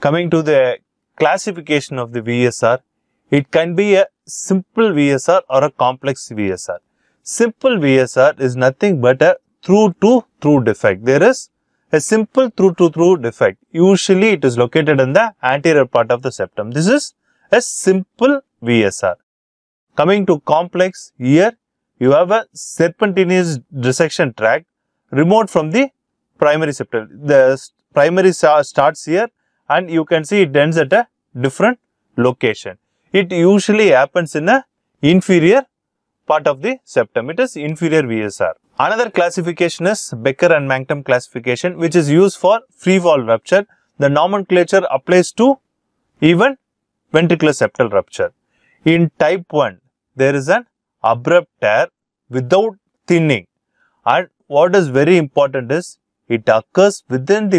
Coming to the classification of the VSR, it can be a simple VSR or a complex VSR. Simple VSR is nothing but a through to through defect. There is a simple through to through defect. Usually it is located in the anterior part of the septum. This is a simple VSR. Coming to complex, here you have a serpentinous dissection tract remote from the primary septum. The primary starts here and you can see it ends at a different location. It usually happens in a inferior part of the septum. It is inferior VSR. Another classification is Becker and Mantgem classification which is used for free wall rupture. The nomenclature applies to even ventricular septal rupture. In type 1, there is an abrupt tear without thinning and what is very important is it occurs within the